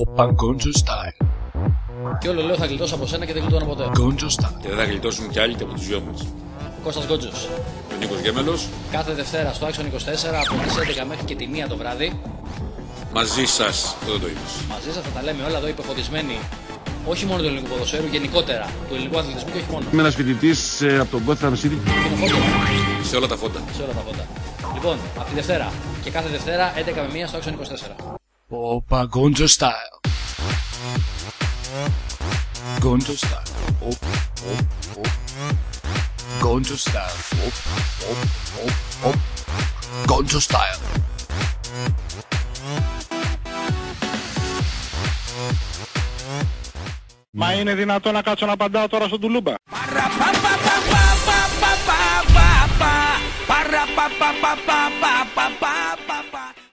Open Gonzo Style. Και όλο λέω θα γλιτώσω από σένα και δεν γλιτώνω ποτέ. Gonzo Style. Και δεν θα γλιτώσουν κι άλλοι και από τους δυο μας. Ο Κώστας Γκότζος. Ο Νίκος Γέμελος, Κάθε Δευτέρα στο Action 24 από τις 11 μέχρι και τη 1 το βράδυ. μαζί σας, αυτό δεν το είπες. Μαζί σας θα τα λέμε όλα εδώ υπεφωτισμένοι. Όχι μόνο του ελληνικού ποδοσφαίρου, γενικότερα του ελληνικού αθλητισμού και όχι μόνο. Είμαι ένας φοιτητής ε, από τον Gotham City. Κοινοφόντα Σε όλα τα φώτα. σε όλα τα φώτα. Λοιπόν, από τη Δευτέρα και κάθε Δευτέρα 11 με 1 στο Action 24. Opa Gonzo Style. Gonzo Style. Op, op, op. Gonzo Style. Op, op, op, op. Gonzo Style. Μα είναι δυνατόν να κάτσω να απαντάω τώρα στον Τουλούμπα.